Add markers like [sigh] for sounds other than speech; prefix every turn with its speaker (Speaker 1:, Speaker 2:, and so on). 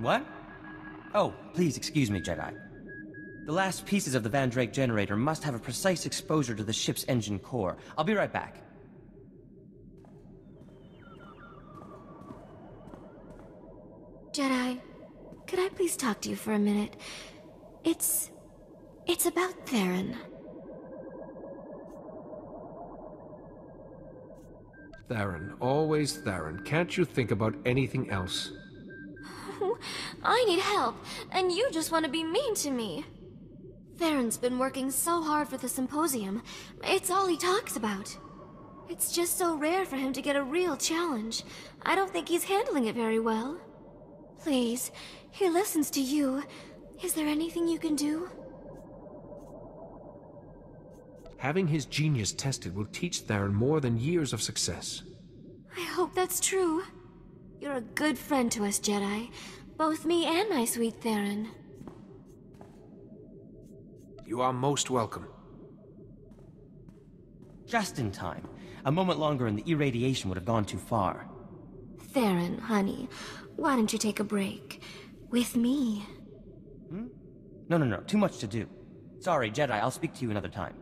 Speaker 1: What? Oh, please excuse me, Jedi. The last pieces of the Van Drake generator must have a precise exposure to the ship's engine core. I'll be right back.
Speaker 2: Jedi, could I please talk to you for a minute? It's... it's about Tharan.
Speaker 3: Tharan, always Tharan. Can't you think about anything else? [laughs]
Speaker 2: I need help, and you just want to be mean to me. Tharan's been working so hard for the symposium. It's all he talks about. It's just so rare for him to get a real challenge. I don't think he's handling it very well. Please, he listens to you. Is there anything you can do?
Speaker 3: Having his genius tested will teach Tharan more than years of success.
Speaker 2: I hope that's true. You're a good friend to us, Jedi. Both me and my sweet Tharan.
Speaker 3: You are most welcome.
Speaker 1: Just in time. A moment longer and the irradiation would have gone too far.
Speaker 2: Tharan, honey, why don't you take a break? With me.
Speaker 1: Hmm? No, no, no. Too much to do. Sorry, Jedi. I'll speak to you another time.